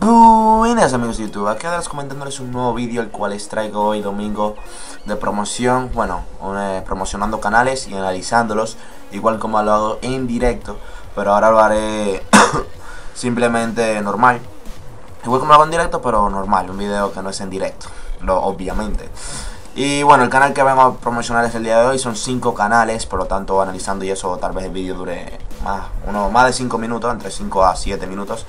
Buenas amigos de YouTube, aquí ahora comentándoles un nuevo vídeo el cual les traigo hoy domingo de promoción, bueno, eh, promocionando canales y analizándolos, igual como lo hago en directo, pero ahora lo haré simplemente normal, igual como lo hago en directo, pero normal, un vídeo que no es en directo, lo, obviamente. Y bueno, el canal que vamos a promocionar es el día de hoy, son 5 canales, por lo tanto analizando y eso tal vez el vídeo dure más, uno, más de 5 minutos, entre 5 a 7 minutos.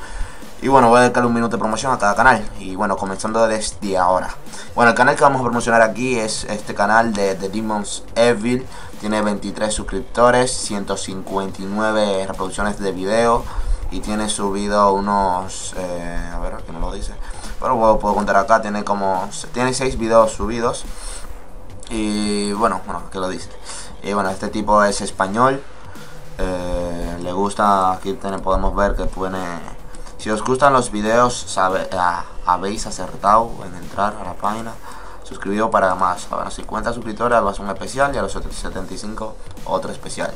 Y bueno, voy a dedicarle un minuto de promoción a cada canal. Y bueno, comenzando desde ahora. Bueno, el canal que vamos a promocionar aquí es este canal de The Demons Evil. Tiene 23 suscriptores, 159 reproducciones de video. Y tiene subido unos... Eh, a ver, aquí no lo dice. Pero puedo, puedo contar acá, tiene como... Tiene 6 videos subidos. Y bueno, bueno, que lo dice. Y bueno, este tipo es español. Eh, le gusta, aquí podemos ver que pone si os gustan los videos, ah, habéis acertado en entrar a la página. Suscribido para más. A los 50 suscriptores vas un especial y a los 75 otro especial.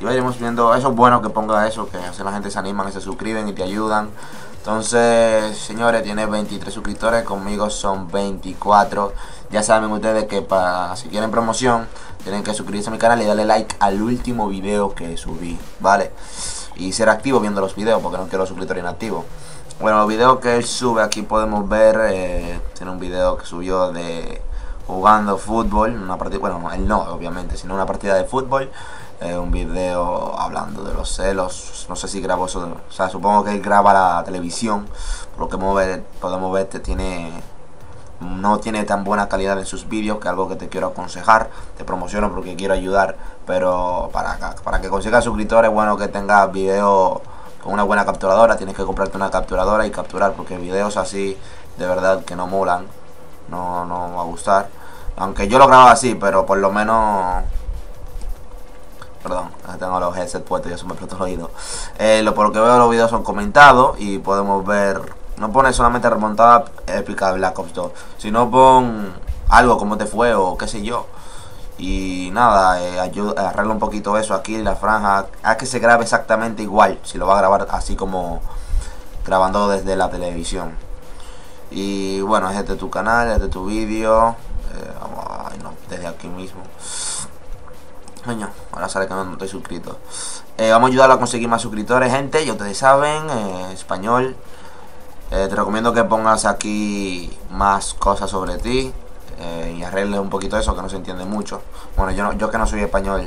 Y iremos viendo, eso es bueno que ponga eso, que así la gente se animan, se suscriben y te ayudan. Entonces, señores, tiene 23 suscriptores, conmigo son 24. Ya saben ustedes que para si quieren promoción, tienen que suscribirse a mi canal y darle like al último video que subí, ¿vale? Y ser activo viendo los videos porque no quiero suscriptor inactivo. Bueno, los videos que él sube aquí podemos ver, eh, tiene un video que subió de jugando fútbol, una partida, bueno, él no, obviamente, sino una partida de fútbol, eh, un video hablando de los celos, no sé si grabó eso, o sea, supongo que él graba la televisión, por lo que podemos ver, podemos ver que tiene no tiene tan buena calidad en sus vídeos, que algo que te quiero aconsejar, te promociono porque quiero ayudar, pero para, para que consigas suscriptores, bueno que tengas video con una buena capturadora, tienes que comprarte una capturadora y capturar, porque videos así de verdad que no molan, no, no va a gustar. Aunque yo lo grabo así, pero por lo menos... Perdón, tengo los headset puestos y eso me explotó el oído. Eh, lo, por lo que veo los videos son comentados y podemos ver no pone solamente remontada épica de Black Ops 2, sino pon algo como te fue o qué sé yo. Y nada, eh, ayuda, arregla un poquito eso aquí, la franja. Haz que se grabe exactamente igual, si lo va a grabar así como grabando desde la televisión. Y bueno, es este tu canal, es de tu vídeo. Eh, ay, no, desde aquí mismo. Coño, ahora sale que no, estoy suscrito. Eh, vamos a ayudarlo a conseguir más suscriptores, gente. Ya ustedes saben, español. Eh, te recomiendo que pongas aquí más cosas sobre ti eh, y arregles un poquito eso que no se entiende mucho. Bueno, yo, yo que no soy español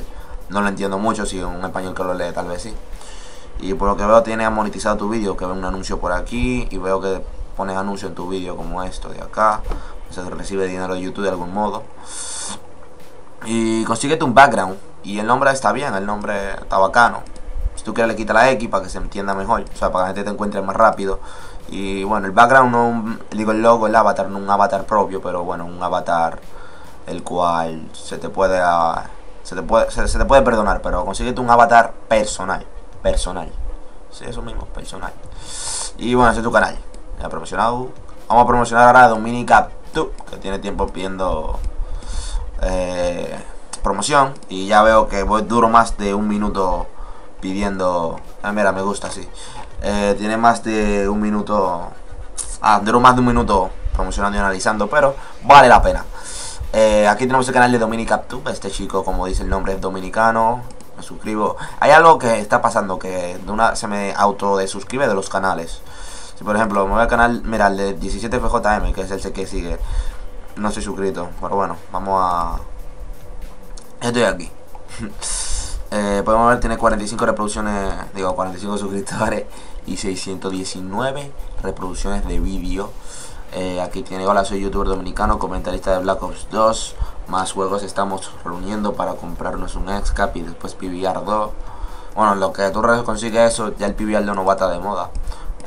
no lo entiendo mucho, si un español que lo lee tal vez sí. Y por lo que veo tienes monetizado tu vídeo, que veo un anuncio por aquí y veo que pones anuncio en tu vídeo como esto de acá. O sea, recibe dinero de YouTube de algún modo. Y consíguete un background. Y el nombre está bien, el nombre está bacano. Si tú quieres le quita la X para que se entienda mejor. O sea, para que la gente te encuentre más rápido. Y bueno, el background no, digo el logo, el avatar, no un avatar propio, pero bueno, un avatar el cual se te puede, ah, se te puede, se, te puede perdonar, pero consíguete un avatar personal, personal. Sí, eso mismo, personal. Y bueno, ese es tu canal. Ya promocionado. Vamos a promocionar ahora Dominica que tiene tiempo pidiendo eh, promoción. Y ya veo que voy duro más de un minuto pidiendo. Ah, mira, me gusta así. Eh, tiene más de un minuto. Ah, duró más de un minuto promocionando y analizando, pero vale la pena. Eh, aquí tenemos el canal de Dominicaptube. Este chico, como dice el nombre, es dominicano. Me suscribo. Hay algo que está pasando que de una se me auto de suscribe de los canales. Si por ejemplo me voy al canal, mira, el de 17FJM, que es el que sigue. No estoy suscrito, pero bueno, vamos a. Estoy aquí. Eh, podemos ver, tiene 45 reproducciones, digo, 45 suscriptores y 619 reproducciones de vídeo. Eh, aquí tiene, hola, soy youtuber dominicano, comentarista de Black Ops 2. Más juegos estamos reuniendo para comprarnos un XCAP y después PBR 2. Bueno, lo que tú consigues eso, ya el PBR 2 no bata de moda.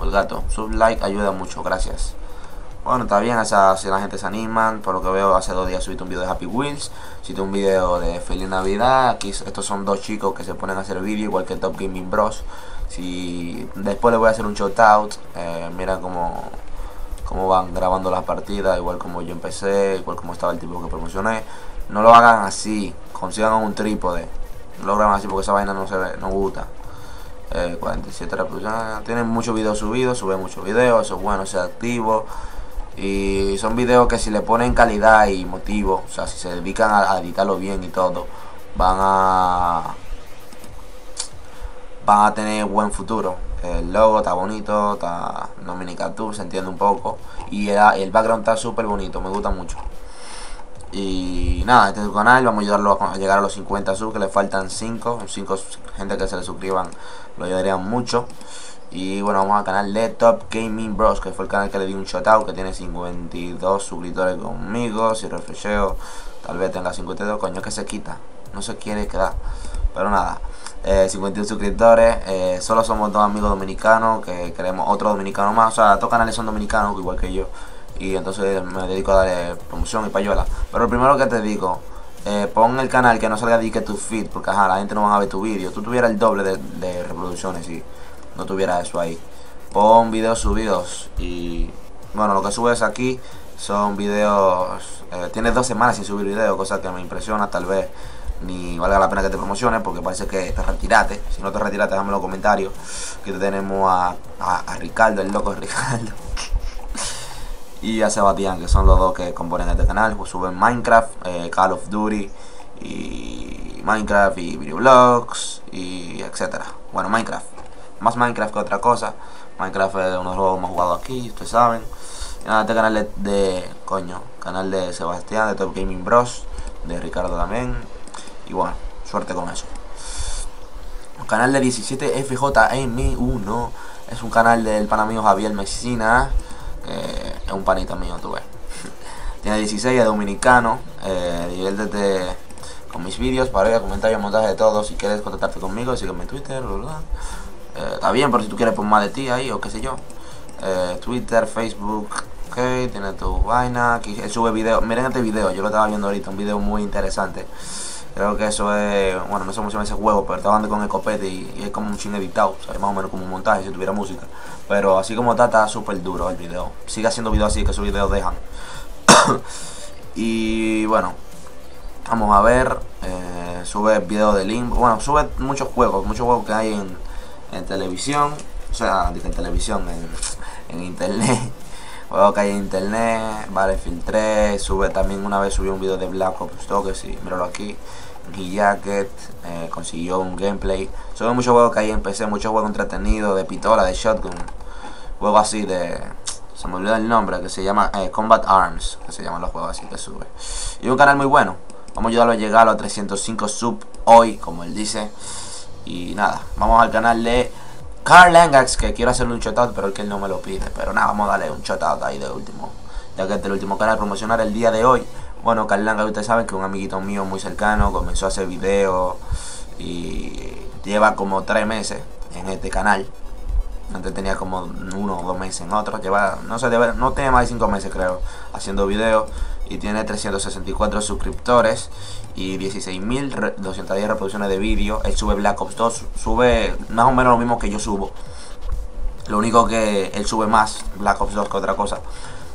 El gato, sub like ayuda mucho, gracias. Bueno, está bien, esa, si la gente se animan, por lo que veo hace dos días subí un video de Happy Wheels, subí un video de Feliz Navidad, aquí estos son dos chicos que se ponen a hacer vídeo igual que Top Gaming Bros. Si después les voy a hacer un shoutout, eh, mira cómo, cómo van grabando las partidas, igual como yo empecé, igual como estaba el tipo que promocioné. No lo hagan así, consigan un trípode, no lo hagan así porque esa vaina no se ve, no gusta. 47 eh, reproducciones. Tienen muchos videos subidos, suben muchos videos, eso es bueno, es activo. Y son videos que si le ponen calidad y motivo, o sea, si se dedican a, editarlo bien y todo, van a van a tener buen futuro. El logo está bonito, está Tour, se entiende un poco. Y el, background está súper bonito, me gusta mucho. Y nada, este canal, vamos a ayudarlo a llegar a los 50 subs, que le faltan 5. 5 gente que se le suscriban lo ayudarían mucho. Y bueno, vamos al canal de Top Gaming Bros, que fue el canal que le di un shoutout, que tiene 52 suscriptores conmigo. Si refresheo, tal vez tenga 52, coño, que se quita. No se quiere quedar. Pero nada, eh, 51 suscriptores. Eh, solo somos dos amigos dominicanos, que queremos otro dominicano más. O sea, estos canales son dominicanos, igual que yo. Y entonces me dedico a darle promoción y payola. Pero lo primero que te digo, eh, pon el canal que no salga de que tu feed, porque ajá, la gente no va a ver tu vídeo. Tú tuvieras el doble de reproducciones y no tuviera eso ahí. Pon videos subidos y bueno, lo que subes aquí son videos, eh, tienes dos semanas sin subir videos, cosa que me impresiona, tal vez ni valga la pena que te promociones porque parece que te retiraste. Si no te retiraste, déjame los comentarios. Que tenemos a, a, Ricardo, el loco Ricardo. y a Sebastián, que son los dos que componen este canal. Pues suben Minecraft, eh, Call of Duty y Minecraft y videoblogs y etcétera. Bueno, Minecraft más Minecraft que otra cosa. Minecraft es uno de los juegos más jugados aquí, ustedes saben. Y nada, este canal de, coño, canal de Sebastián, de Top Gaming Bros, de Ricardo también. Y bueno, suerte con eso. Canal de 17FJM1 es un canal del pana mío Javier Mexicina, es un panito mío, tú ves. Tiene 16, es dominicano, eh, diviértete con mis vídeos, para comentarios, montaje de todo. Si quieres contactarte conmigo, sígueme en Twitter, bla, eh, está bien, pero si tú quieres poner más de ti ahí o qué sé yo. Eh, Twitter, Facebook, ok, tiene tu vaina. Aquí sube video. Miren este video, yo lo estaba viendo ahorita, un video muy interesante. Creo que eso es, bueno, no sé cómo se llama ese juego, pero estaba andando con el copete y, es como un ching editado, sea, más o menos como un montaje si tuviera música. Pero así como está, está súper duro el video. Sigue haciendo videos así, que esos videos dejan. y bueno, vamos a ver. Eh, sube videos de link, bueno, sube muchos juegos, muchos juegos que hay en, en televisión, o sea, en televisión, en, internet. Juego que hay en internet, vale, filtré, sube también una vez subió un video de Black Ops 2, que sí, míralo aquí, Jacket, eh, consiguió un gameplay. Sube muchos juegos que hay en PC, muchos juegos entretenidos, de pistola, de shotgun, juegos así de... Se me olvidó el nombre, que se llama eh, Combat Arms, que se llaman los juegos así que sube. Y un canal muy bueno, vamos a ayudarlo a llegar a los 305 sub hoy, como él dice. Y nada, vamos al canal de Carl Langax, que quiero hacerle un shoutout, pero el que él no me lo pide. Pero nada, vamos a darle un shoutout ahí de último. Ya que es del último canal promocionar el día de hoy. Bueno, Carl Langax, ustedes saben que es un amiguito mío muy cercano, comenzó a hacer videos y lleva como tres meses en este canal. Antes tenía como uno o dos meses en otro. Lleva, no sé, no tiene más de cinco meses creo, haciendo videos. Y tiene 364 suscriptores y 16.210 reproducciones de vídeo. Él sube Black Ops 2, sube más o menos lo mismo que yo subo. Lo único que él sube más Black Ops 2 que otra cosa.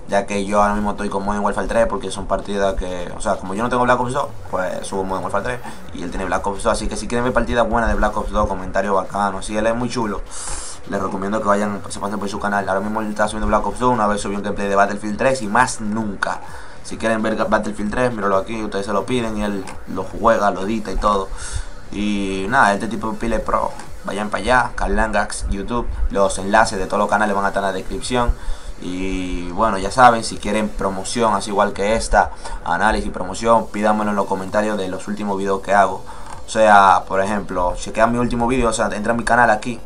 Ya que yo ahora mismo estoy con Modern Warfare 3 porque son partidas que... O sea, como yo no tengo Black Ops 2, pues subo Modern Warfare 3 y él tiene Black Ops 2. Así que si quieren ver partidas buenas de Black Ops 2, comentarios bacanos. Si él es muy chulo, les recomiendo que vayan, se pasen por su canal. Ahora mismo él está subiendo Black Ops 2, una vez subió un gameplay de Battlefield 3 y más nunca. Si quieren ver Battlefield 3, míralo aquí, ustedes se lo piden y él lo juega, lo edita y todo. Y nada, este tipo de pile pro. Vayan para allá, Carlangax, YouTube. Los enlaces de todos los canales van a estar en la descripción. Y bueno, ya saben, si quieren promoción, así igual que esta, análisis y promoción, pídanmelo en los comentarios de los últimos videos que hago. O sea, por ejemplo, chequean mi último video, o sea, entra a mi canal aquí.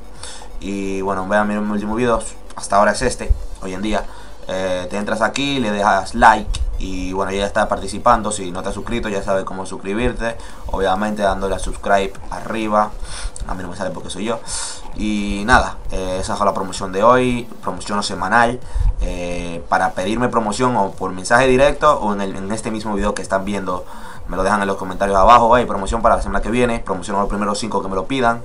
Y bueno, vean mi último video, hasta ahora es este, hoy en día. Eh, te entras aquí, le dejas like y bueno, ya está participando. Si no te has suscrito, ya sabes cómo suscribirte. Obviamente dándole a subscribe arriba. A mí no me sale porque soy yo. Y nada, eh, esa es la promoción de hoy. Promoción semanal. Eh, para pedirme promoción o por mensaje directo o en, el, en este mismo video que están viendo. Me lo dejan en los comentarios abajo. Hay promoción para la semana que viene. Promoción a los primeros 5 que me lo pidan.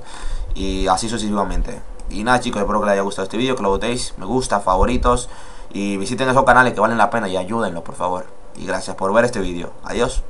Y así sucesivamente. Y nada chicos, espero que les haya gustado este vídeo. Que lo votéis. Me gusta, favoritos. Y visiten esos canales que valen la pena y ayúdenlo, por favor. Y gracias por ver este vídeo. Adiós.